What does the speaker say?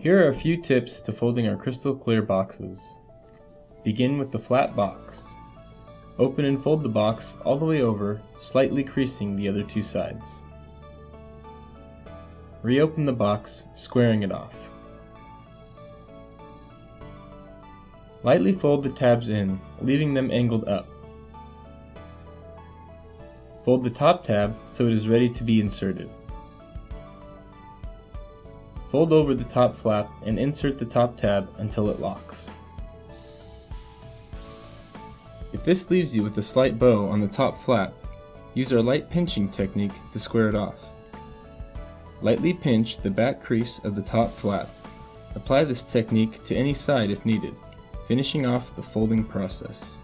Here are a few tips to folding our crystal clear boxes. Begin with the flat box. Open and fold the box all the way over, slightly creasing the other two sides. Reopen the box, squaring it off. Lightly fold the tabs in, leaving them angled up. Fold the top tab so it is ready to be inserted. Fold over the top flap and insert the top tab until it locks. If this leaves you with a slight bow on the top flap, use our light pinching technique to square it off. Lightly pinch the back crease of the top flap. Apply this technique to any side if needed, finishing off the folding process.